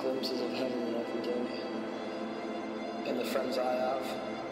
glimpses of heaven every day and the friends I have.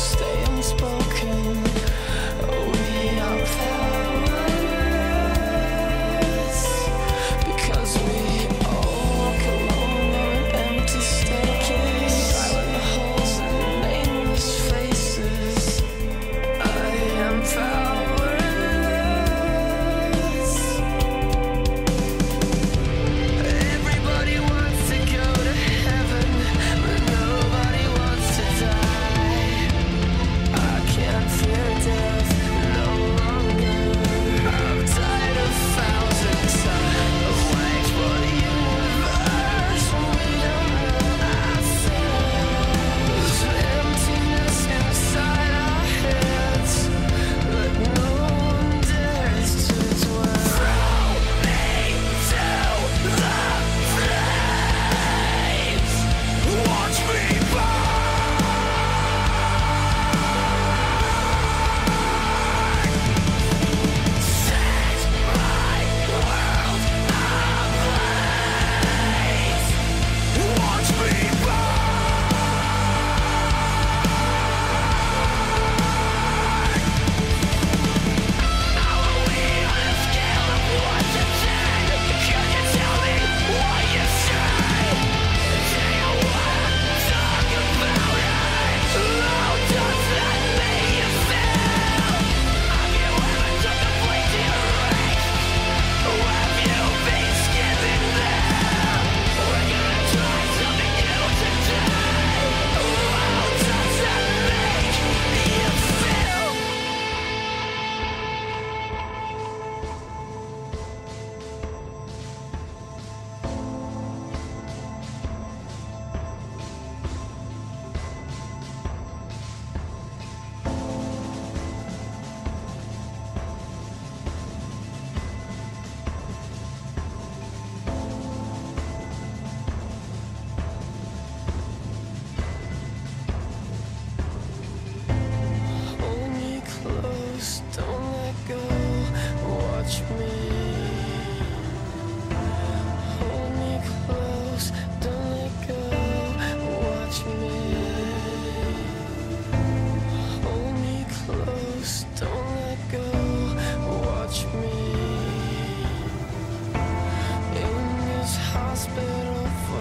stay unspoken.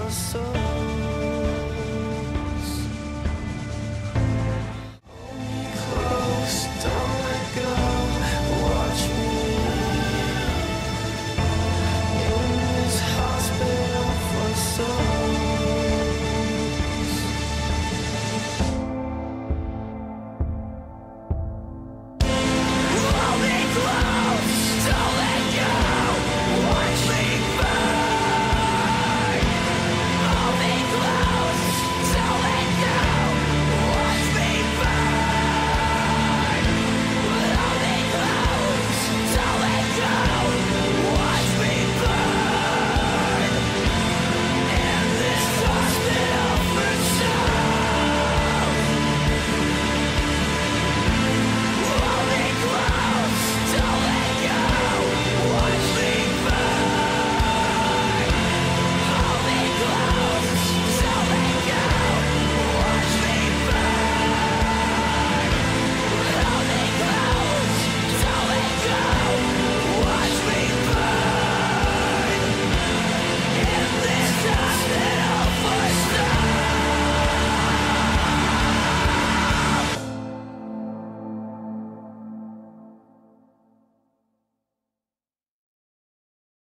so